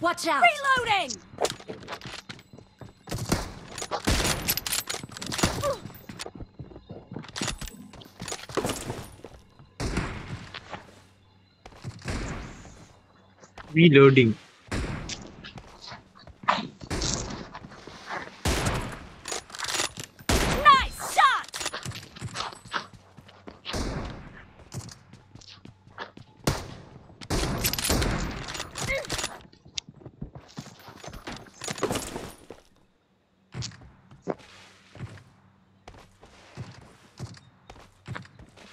Watch out. Reloading. Reloading.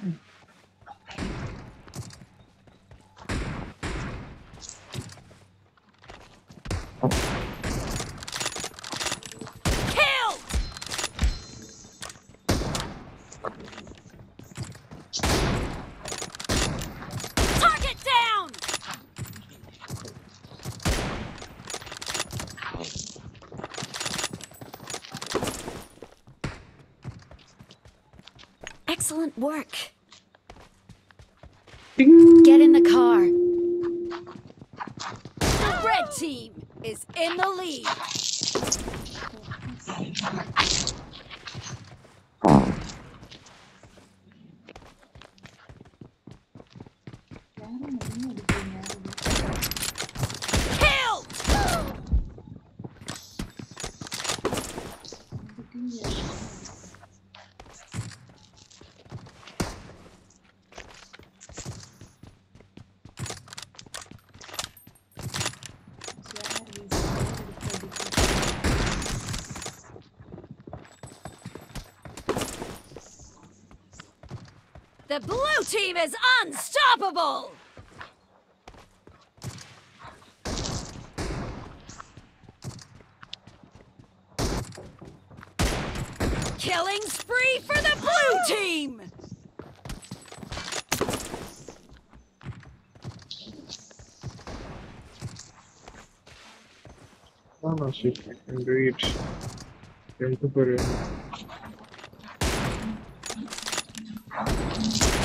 Kill. Excellent work. Get in the car. The red team is in the lead. The blue team is unstoppable! Killing spree for the blue team! Oh no, shit, I can do Come on.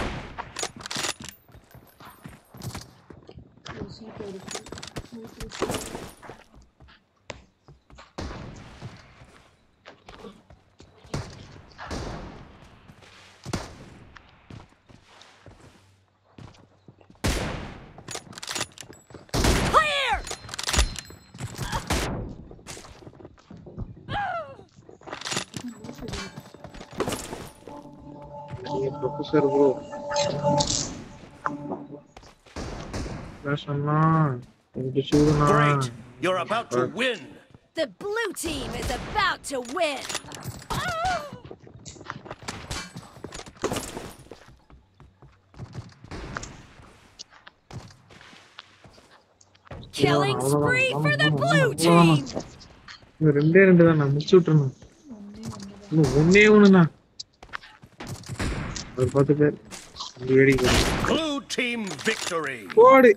Hey, Professor bro. என்ன சொன்னா எனக்கு சூடுனா Great! You're about to win! The blue team is about to win! Killing spree for the blue team! இது ரெண்டே ரெண்டு தான் நான் முடிச்சு விட்டுறணும் ஒன்றே ஒன்று தான் இன்னும் ஒன்னே ஒண்ணுண்ணா ஒரு பத்து பேர் இந்த வேடிக்கை Blue team victory! போடு